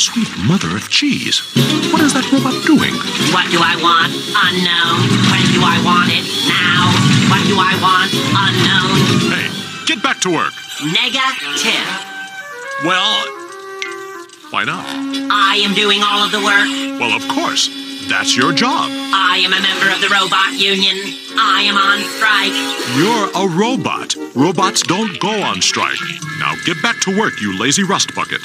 Sweet mother of cheese. What is that robot doing? What do I want? Unknown. When do I want it? Now. What do I want? Unknown. Hey, get back to work. Negative. Well, why not? I am doing all of the work. Well, of course. That's your job. I am a member of the robot union. I am on strike. You're a robot. Robots don't go on strike. Now get back to work, you lazy rust bucket.